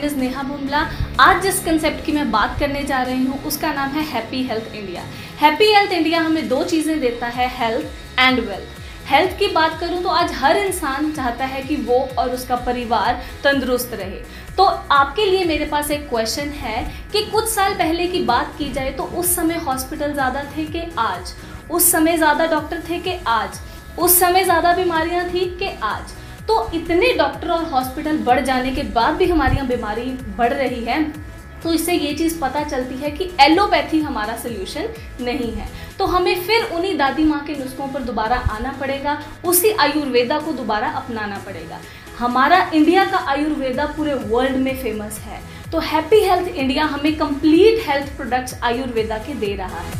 स्नेहा बुमला। आज जिस कंसेप्ट की मैं बात करने जा रही हूँ, उसका नाम है happy health India happy health India हमें दो चीज़ें देता है हेल्थ एंड वेल्थ हेल्थ की बात करूँ तो आज हर इंसान चाहता है कि वो और उसका परिवार तंदुरुस्त रहे। तो आपके लिए मेरे पास एक क्वेश्चन है कि कुछ साल पहले की बात की जाए तो उस समय हॉस्पिटल ज़्यादा थे कि आज? उस समय ज़्यादा डॉक्टर थे कि आज? उस समय ज़्यादा बीमारियाँ थी कि आज? तो इतने डॉक्टर और हॉस्पिटल बढ़ जाने के बाद भी हमारी यहाँ बीमारी बढ़ रही है तो इससे ये चीज़ पता चलती है कि एलोपैथी हमारा सोल्यूशन नहीं है। तो हमें फिर उन्हीं दादी माँ के नुस्खों पर दोबारा आना पड़ेगा, उसी आयुर्वेदा को दोबारा अपनाना पड़ेगा। हमारा इंडिया का आयुर्वेदा पूरे वर्ल्ड में फ़ेमस है। तो हैप्पी हेल्थ इंडिया हमें कंप्लीट हेल्थ प्रोडक्ट्स आयुर्वेदा के दे रहा है।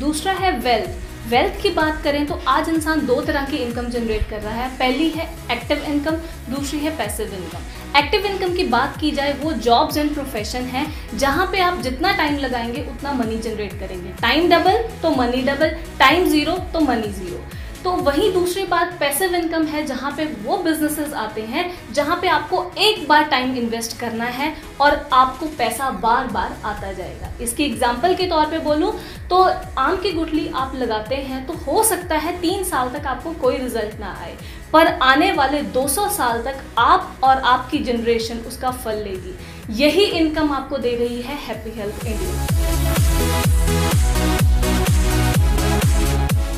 दूसरा है वेल्थ वेल्थ की बात करें तो आज इंसान दो तरह की इनकम जनरेट कर रहा है। पहली है एक्टिव इनकम दूसरी है पैसिव इनकम एक्टिव इनकम की बात की जाए, वो जॉब्स एंड प्रोफेशन है, जहाँ पे आप जितना टाइम लगाएँगे, उतना मनी जनरेट करेंगे। टाइम डबल तो मनी डबल टाइम ज़ीरो तो मनी ज़ीरो तो वही दूसरी बात पैसिव इनकम है, जहाँ पे वो बिजनेसेस आते हैं, जहाँ पे आपको एक बार टाइम इन्वेस्ट करना है और आपको पैसा बार बार आता जाएगा। इसकी एग्ज़ाम्पल के तौर पे बोलूँ तो आम की गुठली आप लगाते हैं तो हो सकता है तीन साल तक आपको कोई रिज़ल्ट ना आए, पर आने वाले 200 साल तक आप और आपकी जनरेशन उसका फल लेगी। यही इनकम आपको दे रही है हैप्पी हेल्थ इंडिया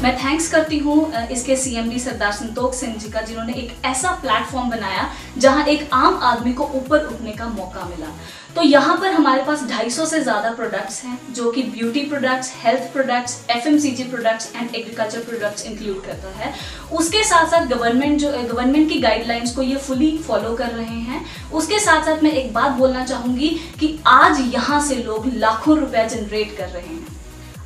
मैं थैंक्स करती हूँ इसके सीएमडी सरदार संतोख सिंह जी का, जिन्होंने एक ऐसा प्लेटफॉर्म बनाया जहाँ एक आम आदमी को ऊपर उठने का मौका मिला। तो यहाँ पर हमारे पास 250 से ज़्यादा प्रोडक्ट्स हैं, जो कि beauty products health products FMCG products and agriculture products include करता है। उसके साथ साथ गवर्नमेंट जो गवर्नमेंट की गाइडलाइंस को ये फुली फॉलो कर रहे हैं। उसके साथ साथ मैं एक बात बोलना चाहूँगी कि आज यहाँ से लोग लाखों रुपया जनरेट कर रहे हैं।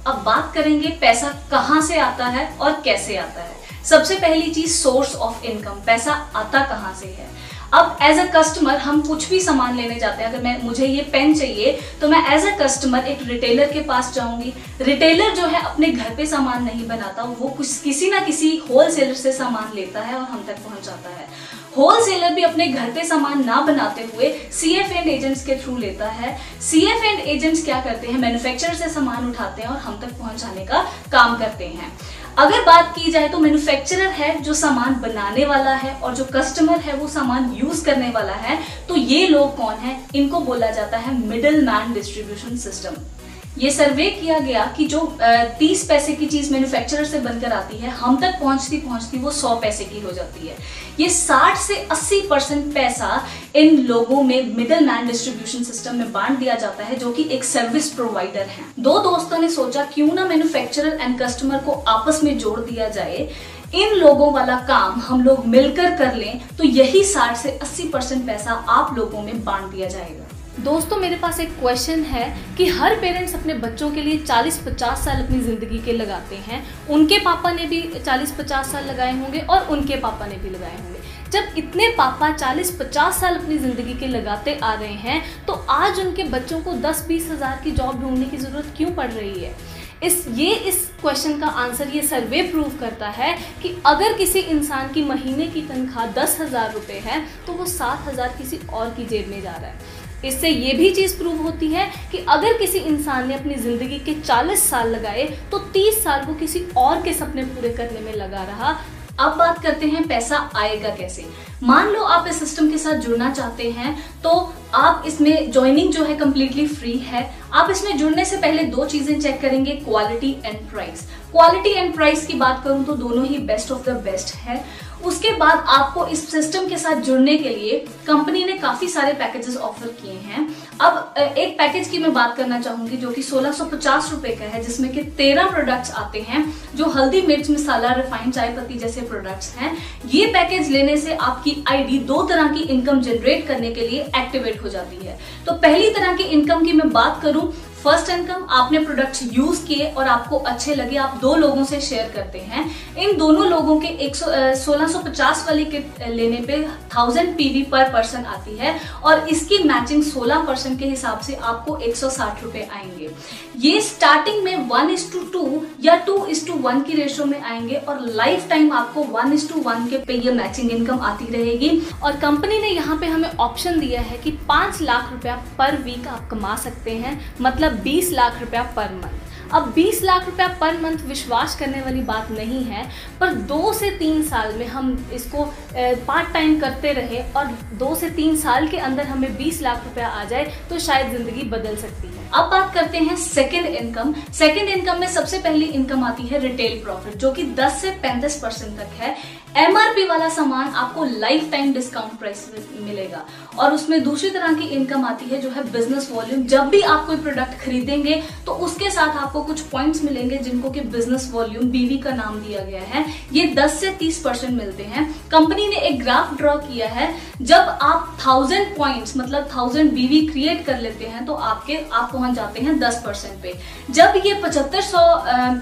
अब बात करेंगे पैसा कहाँ से आता है और कैसे आता है। सबसे पहली चीज़ सोर्स ऑफ़ इनकम पैसा आता कहाँ से है। अब एज अ कस्टमर हम कुछ भी सामान लेने जाते हैं, अगर मैं, मुझे ये पेन चाहिए तो मैं एज अ कस्टमर एक रिटेलर के पास जाऊँगी। रिटेलर जो है अपने घर पे सामान नहीं बनाता, वो कुछ, किसी ना किसी होलसेलर से सामान लेता है और हम तक पहुंचाता है। होलसेलर भी अपने घर पे सामान ना बनाते हुए सी एफ़ एंड एजेंट्स के थ्रू लेता है। सी एफ़ एंड एजेंट्स क्या करते हैं? मैन्युफैक्चरर से सामान उठाते हैं और हम तक पहुँचाने का काम करते हैं। अगर बात की जाए तो मैन्युफैक्चरर है जो सामान बनाने वाला है और जो कस्टमर है वो सामान यूज़ करने वाला है तो ये लोग कौन है? इनको बोला जाता है मिडिल मैन डिस्ट्रीब्यूशन सिस्टम ये सर्वे किया गया कि जो तीस पैसे की चीज़ मैन्युफैक्चरर से बनकर आती है, हम तक पहुँचती पहुँचती वो सौ पैसे की हो जाती है। ये साठ से अस्सी परसेंट पैसा इन लोगों में मिडल मैन डिस्ट्रीब्यूशन सिस्टम में बांट दिया जाता है, जो कि एक सर्विस प्रोवाइडर है। दो दोस्तों ने सोचा, क्यों ना मैन्युफैक्चरर एंड कस्टमर को आपस में जोड़ दिया जाए। इन लोगों वाला काम हम लोग मिलकर कर लें तो यही साठ से अस्सी परसेंट पैसा आप लोगों में बांट दिया जाएगा। दोस्तों, मेरे पास एक क्वेश्चन है कि हर पेरेंट्स अपने बच्चों के लिए 40-50 साल अपनी ज़िंदगी के लगाते हैं। उनके पापा ने भी 40-50 साल लगाए होंगे और उनके पापा ने भी लगाए होंगे। जब इतने पापा 40-50 साल अपनी ज़िंदगी के लगाते आ रहे हैं तो आज उनके बच्चों को 10-20 हज़ार की जॉब ढूँढने की ज़रूरत क्यों पड़ रही है? इस, ये इस क्वेश्चन का आंसर ये सर्वे प्रूव करता है कि अगर किसी इंसान की महीने की तनख्वाह दस हज़ार रुपये है तो वो सात हज़ार किसी और की जेब में जा रहा है। इससे ये भी चीज़ प्रूव होती है कि अगर किसी इंसान ने अपनी ज़िंदगी के 40 साल लगाए तो 30 साल वो किसी और के सपने पूरे करने में लगा रहा। अब बात करते हैं पैसा आएगा कैसे। मान लो आप इस सिस्टम के साथ जुड़ना चाहते हैं तो आप इसमें ज्वाइनिंग जो है कम्प्लीटली फ्री है। आप इसमें जुड़ने से पहले दो चीज़ें चेक करेंगे quality and price quality and price की बात करूँ तो दोनों ही बेस्ट ऑफ़ द बेस्ट है। उसके बाद आपको इस सिस्टम के साथ जुड़ने के लिए कंपनी ने काफ़ी सारे पैकेजेस ऑफ़र किए हैं। अब एक पैकेज की मैं बात करना चाहूँगी जो कि सोलह रुपए का है, जिसमें कि तेरह प्रोडक्ट्स आते हैं, जो हल्दी मिर्च, मसाला रिफाइंड चाय पत्ती जैसे प्रोडक्ट्स हैं। ये पैकेज लेने से आपकी आईडी दो तरह की इनकम जनरेट करने के लिए एक्टिवेट हो जाती है। तो पहली तरह की इनकम की मैं बात करूँ फ़र्स्ट इनकम आपने प्रोडक्ट्स यूज़ किए और आपको अच्छे लगे, आप दो लोगों से शेयर करते हैं। इन दोनों लोगों के एक सोलह सौ पचास वाली किट लेने पे थाउज़ेंड पीवी पर पर्सन आती है और इसकी मैचिंग सोलह परसेंट के हिसाब से आपको एक सौ साठ रुपए आएँगे। ये स्टार्टिंग में वन इज़ टू टू या टू इज़ टू वन की रेशो में आएँगे और लाइफ टाइम आपको वन इज़ टू वन के पे ये मैचिंग इनकम आती रहेगी। और कंपनी ने यहाँ पे हमें ऑप्शन दिया है कि पाँच लाख रुपया पर वीक आप कमा सकते हैं। मतलब बीस लाख रुपया पर मंथ। अब 20 लाख रुपया पर मंथ विश्वास करने वाली बात नहीं है, पर दो से तीन साल में हम इसको पार्ट टाइम करते रहे और दो से तीन साल के अंदर हमें 20 लाख रुपया आ जाए तो शायद ज़िंदगी बदल सकती है। अब बात करते हैं सेकेंड इनकम सेकेंड इनकम में सबसे पहली इनकम आती है रिटेल प्रॉफिट जो कि 10 से 35 परसेंट तक है। एमआरपी वाला सामान आपको लाइफ टाइम डिस्काउंट प्राइस मिलेगा। और उसमें दूसरी तरह की इनकम आती है, जो है बिज़नेस वॉल्यूम जब भी आप कोई प्रोडक्ट खरीदेंगे तो उसके साथ आपको कुछ पॉइंट्स मिलेंगे जिनको कि बिज़नेस वॉल्यूम बीवी का नाम दिया गया है। ये 10 से 30 परसेंट मिलते हैं। कंपनी ने एक ग्राफ ड्रॉ किया है। जब आप थाउज़ेंड पॉइंट्स मतलब थाउज़ेंड बीवी क्रिएट कर लेते हैं तो आपके आप पहुँच जाते हैं दस परसेंट पे। जब ये पचहत्तर सौ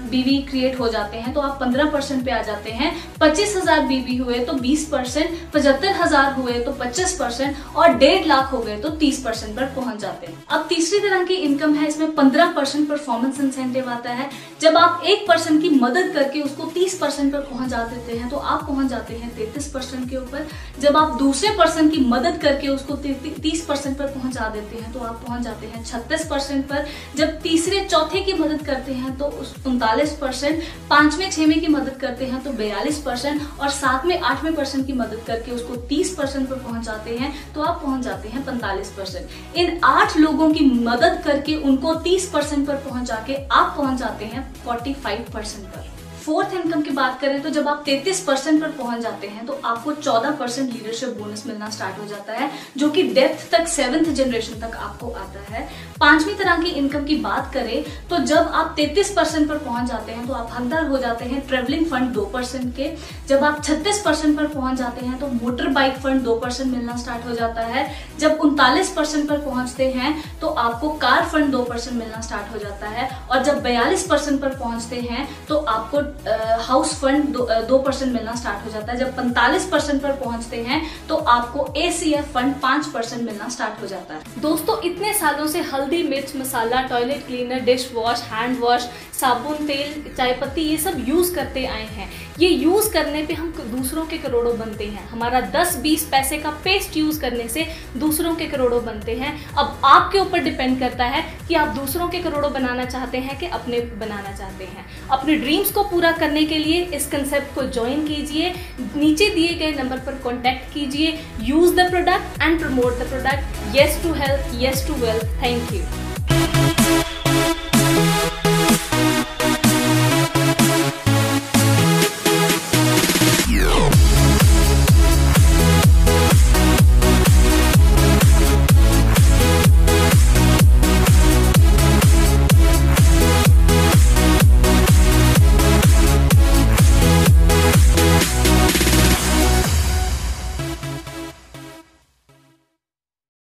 बीवी क्रिएट हो जाते हैं तो आप पंद्रह परसेंट पे आ जाते हैं। पच्चीस हज़ार बीवी हुए तो बीस परसेंट, पचहत्तर हज़ार हुए तो पच्चीस परसेंट, और डेढ़ लाख हो गए तो तीस परसेंट पर पहुँच जाते हैं। अब तीसरी तरह की इनकम है, इसमें पंद्रह परसेंट परफॉर्मेंस इंसेंटिव आता है। जब आप एक पर्सन की मदद करके उसको तीस परसेंट पर पहुँचा देते हैं तो आप पहुँच जाते हैं तैतीस परसेंट के ऊपर। जब आप दूसरे पर्सन की मदद करके उसको तीस परसेंट पर पहुँचा देते हैं तो आप पहुँच जाते हैं छत्तीस परसेंट पर, जब तीसरे चौथे की मदद करते हैं तो उनतालीस परसेंट, पाँचवें, छवें की मदद करते हैं तो बयालीस परसेंट और सातवें, आठवें परसेंट की मदद करके उसको तीस परसेंट पर पहुंचाते हैं तो आप पहुँच जाते हैं पैंतालीस परसेंट। इन आठ लोगों की मदद करके उनको तीस परसेंट पर पहुँचा के आप पहुँच जाते हैं फोर्टी फाइव परसेंट पर। फोर्थ इनकम की बात करें तो जब आप 33 परसेंट पर पहुँच जाते हैं तो आपको 14 परसेंट लीडरशिप बोनस मिलना स्टार्ट हो जाता है, जो कि डेप्थ तक सेवेंथ जनरेशन तक आपको आता है। पांचवी तरह की इनकम की बात करें तो जब आप 33 परसेंट पर पहुँच जाते हैं तो आप हकदार हो जाते हैं ट्रेवलिंग फंड दो परसेंट के। जब आप छत्तीस परसेंट पर पहुँच जाते हैं तो मोटर बाइक फंड दो परसेंट मिलना स्टार्ट हो जाता है। जब उनतालीस परसेंट पर पहुँचते हैं तो आपको कार फंड दो परसेंट मिलना स्टार्ट हो जाता है। और जब बयालीस परसेंट पर पहुँचते हैं तो आपको हाउस फंड दो परसेंट मिलना स्टार्ट हो जाता है। जब पैंतालीस परसेंट पर पहुँचते हैं तो आपको ए सी एफ़ फंड पाँच परसेंट मिलना स्टार्ट हो जाता है। दोस्तों, इतने सालों से हल्दी, मिर्च, मसाला toilet cleaner dish wash hand wash साबुन, तेल, चाय पत्ती, ये सब यूज़ करते आए हैं। ये यूज़ करने पे हम दूसरों के करोड़ों बनते हैं। हमारा 10-20 पैसे का पेस्ट यूज़ करने से दूसरों के करोड़ों बनते हैं। अब आपके ऊपर डिपेंड करता है कि आप दूसरों के करोड़ों बनाना चाहते हैं कि अपने बनाना चाहते हैं। अपने ड्रीम्स को पूरा करने के लिए इस कंसेप्ट को ज्वाइन कीजिए, नीचे दिए गए नंबर पर कॉन्टेक्ट कीजिए use the product and promote the product yes to health yes to wealth thank you